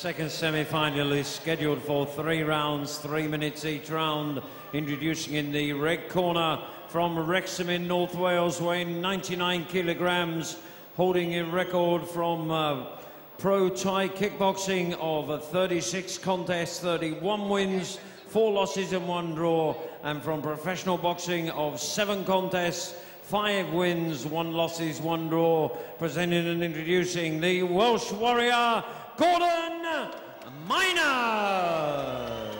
second semi-final is scheduled for three rounds, three minutes each round. Introducing in the red corner from Wrexham in North Wales, weighing 99 kilograms, holding a record from uh, Pro Thai Kickboxing of 36 contests, 31 wins, four losses and one draw, and from professional boxing of seven contests, five wins, one losses, one draw, presenting and introducing the Welsh Warrior, Gordon Minors.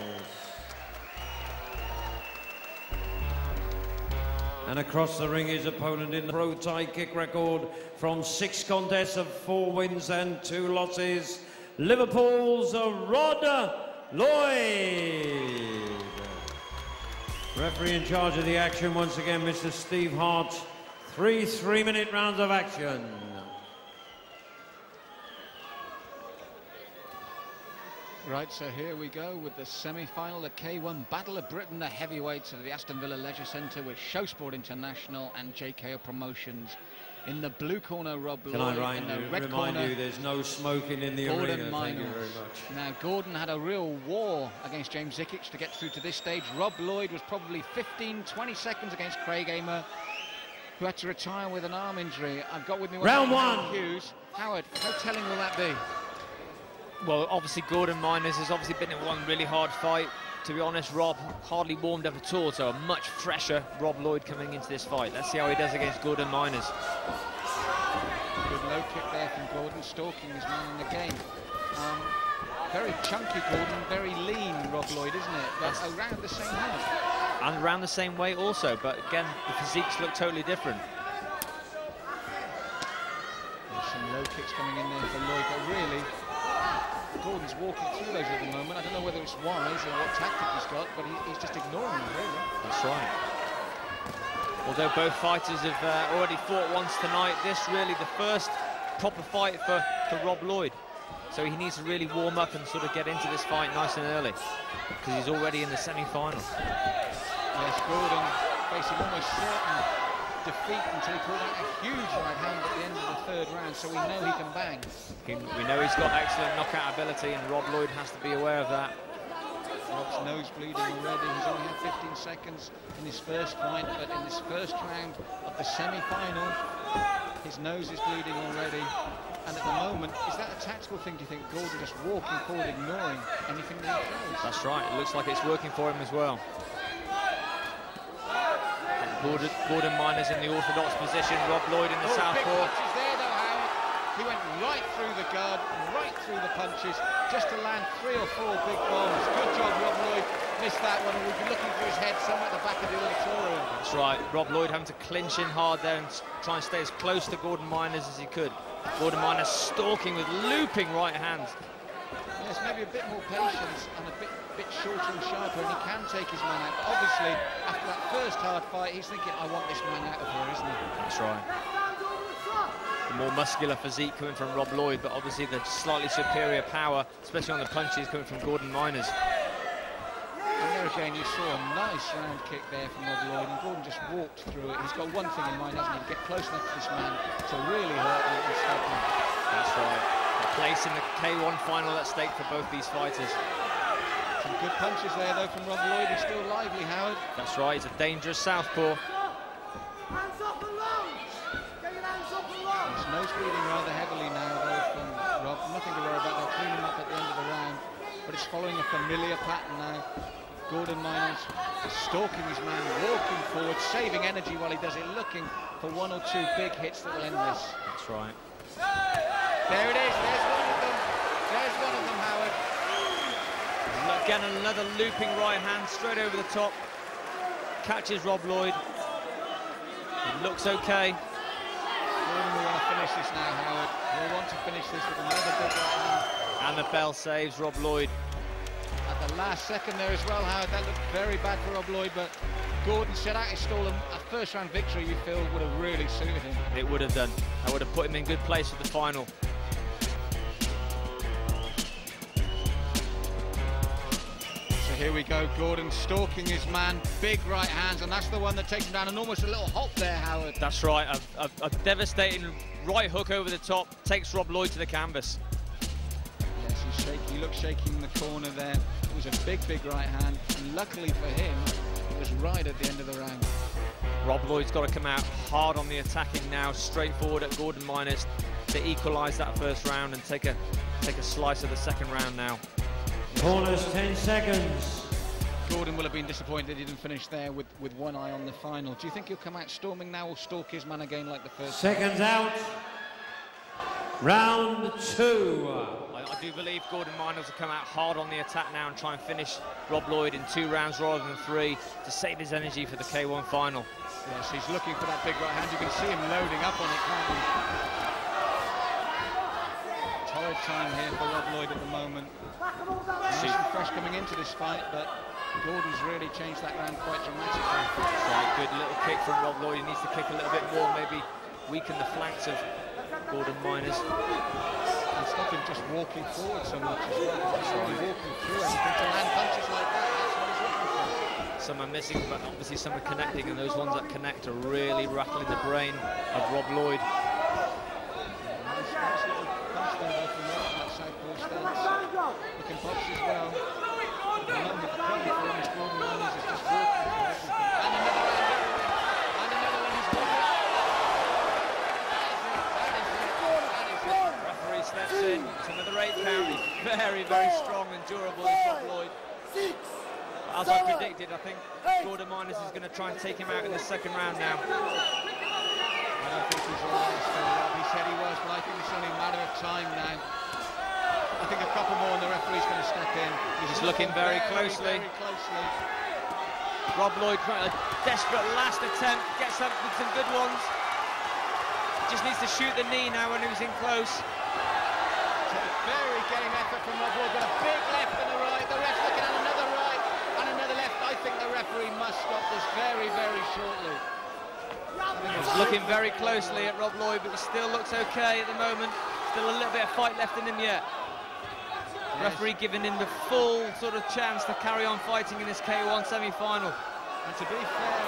And across the ring, his opponent in the pro Thai kick record from six contests of four wins and two losses, Liverpool's Rob Lloyd. Referee in charge of the action once again, Mr. Steve Hart. Three three-minute rounds of action. Right, so here we go with the semi-final, the K1 Battle of Britain, the heavyweights of the Aston Villa Leisure Centre with Showsport International and JKO Promotions. In the blue corner, Rob Can Lloyd. I in the remind, red you, corner, you there's no smoking in the Gordon arena. Thank you very much. Now, Gordon had a real war against James Zikic to get through to this stage. Rob Lloyd was probably 15, 20 seconds against Craig Amer, who had to retire with an arm injury. I've got with me Round one. Hughes. Howard, how telling will that be? Well, obviously Gordon Minors has obviously been in one really hard fight. To be honest, Rob hardly warmed up at all, so a much fresher Rob Lloyd coming into this fight. Let's see how he does against Gordon Minors. Good low kick there from Gordon, stalking his man in the game. Um, very chunky Gordon, very lean Rob Lloyd, isn't it? But around the same height. And around the same weight also, but again, the physiques look totally different. There's some low kicks coming in there for Lloyd, but really, Gordon's walking through those at the moment. I don't know whether it's wise or what tactic he's got, but he, he's just ignoring them, really. That's right. Although both fighters have uh, already fought once tonight, this really the first proper fight for, for Rob Lloyd. So he needs to really warm up and sort of get into this fight nice and early because he's already in the semi-final. Yes, Gordon facing almost certain defeat until he pulled out a huge right hand at the end of the third round, so we know he can bang. He- We know he's got excellent knockout ability and Rob Lloyd has to be aware of that. Rob's nose bleeding already. He's only had 15 seconds in his first fight, but in this first round of the semi-final, his nose is bleeding already. And at the moment, is that a tactical thing, do you think? Gordon just walking forward, ignoring anything that he throws? That's right, it looks like it's working for him as well. Gordon, Gordon Minors in the orthodox position, Rob Lloyd in the Oh, southpaw. there, though, Howard. He went right through the guard, right through the punches, just to land three or four big bombs. Good job, Rob Lloyd. Missed that one, and we'd be looking for his head somewhere at the back of the auditorium. That's right, Rob Lloyd having to clinch in hard there and try and stay as close to Gordon Minors as he could. Gordon Minors stalking with looping right hands. Yes, maybe a bit more patience and a bit bit shorter and sharper, and he can take his man out. But obviously, after that first hard fight, he's thinking, I want this man out of here, isn't he? That's right. The more muscular physique coming from Rob Lloyd, but obviously the slightly superior power, especially on the punches, coming from Gordon Minors. And there again, you saw a nice round kick there from Rob Lloyd, and Gordon just walked through it. He's got one thing in mind, hasn't he? Get close enough to this man to really hurt him and stop him. That's right. A place in the K1 final at stake for both these fighters. Some good punches there, though, from Rob Lloyd. He's still lively, Howard. That's right, he's a dangerous southpaw. Hands up and low! Get your hands up and low! He's nose bleeding rather heavily now, though, from Rob. Nothing to worry about. They'll clean him up at the end of the round. But it's following a familiar pattern now. Gordon Minors stalking his man, walking forward, saving energy while he does it, looking for one or two big hits that will end this. That's right. There it is. There's one of them. There's one of them, Howard. And Again, another looping right hand straight over the top. Catches Rob Lloyd. It looks okay. Gordon will want to finish this now, Howard. He'll want to finish this with another big right hand. And the bell saves Rob Lloyd. At the last second there as well, Howard. That looked very bad for Rob Lloyd, but Gordon set out his stall and a first round victory you feel would have really suited him. It would have done. I would have put him in good place for the final. Here we go, Gordon stalking his man, big right hands, and that's the one that takes him down, and almost a little hop there, Howard. That's right, a, a, a devastating right hook over the top takes Rob Lloyd to the canvas. Yes, he's shaky looked shaking in the corner there. It was a big, big right hand, and luckily for him, it was right at the end of the round. Rob Lloyd's got to come out hard on the attacking now, straight forward at Gordon Minors to equalise that first round and take a take a slice of the second round now. Corners 10 seconds. Gordon will have been disappointed he didn't finish there with, with one eye on the final. Do you think he'll come out storming now or stalk his man again like the first? Seconds out. Round two. I, I, do believe Gordon Minors will come out hard on the attack now and try and finish Rob Lloyd in two rounds rather than three to save his energy for the K1 final. Yes, he's looking for that big right hand. You can see him loading up on it, can't you? Torrid time here for Rob Lloyd at the moment. Nice and fresh coming into this fight, but Gordon's really changed that round quite dramatically. Right, good little kick from Rob Lloyd. He needs to kick a little bit more, maybe weaken the flanks of Gordon Minors. And stop him just walking forward so much as well. Just walking through anything to land punches like that. That's what he's looking for. Some are missing, but obviously some are connecting, and those ones that connect are really rattling the brain of Rob Lloyd. Nice, nice little punch there though from Rob, that southpaw stance. Looking pops as well. At the moment, the problem for him is Gordon Minors is just walking through everything. And another round. And another one. He's got it. That is it. That is it. That is it. Referee steps in. It's another eight count. He's very, very strong and durable as Rob Lloyd. As I predicted, I think Gordon Minors is going to try and take him out in the second round now. I don't think he's all right still, He said he was, but I think it's only a matter of time now. I think a couple more and the referee's going to step in. He's looking very closely. Very closely. Rob Lloyd trying a desperate last attempt, gets up with some good ones. Just needs to shoot the knee now when he was in close. Very game effort from Rob Lloyd, but a big left and a right. The ref's looking at another right and another left. I think the referee must stop this very, very shortly. He's looking very closely at Rob Lloyd, but he still looks okay at the moment. Still a little bit of fight left in him yet. Yes. Referee giving him the full sort of chance to carry on fighting in this K1 semi-final. And to be fair,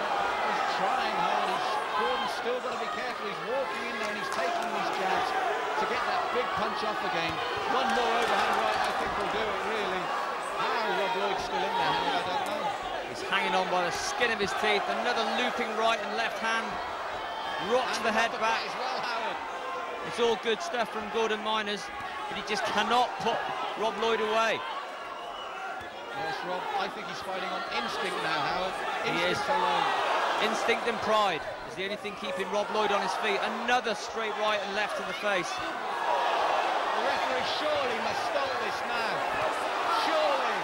he's trying hard. He's, Gordon's still got to be careful. He's walking in there and he's taking these jabs to get that big punch off again. One more overhand right, I think will do it, really. How Rob Lloyd's still in there, I don't know. He's hanging on by the skin of his teeth. Another looping right and left hand. Rocks And the head back. as well, Howard. It's all good stuff from Gordon Minors, but he just cannot put Rob Lloyd away. Yes, Rob, I think he's fighting on instinct now, Howard. He is. Instinct alone. Instinct and pride is the only thing keeping Rob Lloyd on his feet. Another straight right and left to the face. The referee surely must stop this now. Surely.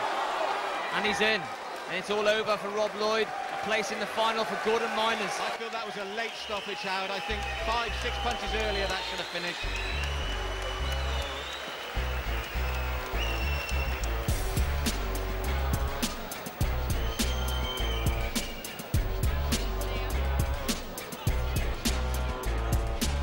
And he's in. And it's all over for Rob Lloyd. A place in the final for Gordon Minors. I feel that was a late stoppage, Howard. I think five, six punches earlier that should have finished.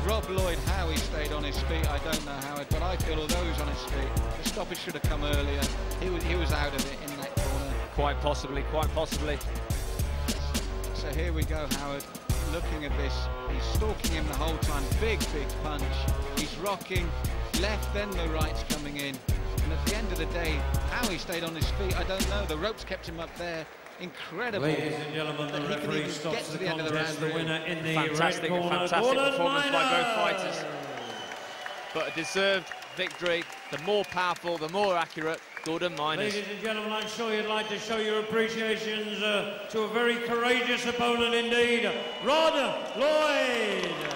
Rob Lloyd, how he stayed on his feet, I don't know, Howard, but I feel although he's on his feet, the stoppage should have come earlier. He was, he was out of it in that corner. Quite possibly, quite possibly. So here we go, Howard. Looking at this, he's stalking him the whole time. Big, big punch. He's rocking. Left, then the right's coming in. And at the end of the day, how he stayed on his feet, I don't know. The ropes kept him up there. Incredible. Ladies and gentlemen, that the he can referee even stops get to the the end of the contest. round, The winner in the Fantastic, red corner, fantastic Gordon performance by both fighters. But a deserved victory. The more powerful, the more accurate, Gordon Minors. Ladies and gentlemen, I'm sure you'd like to show your appreciations uh, to a very courageous opponent indeed, Rob Lloyd.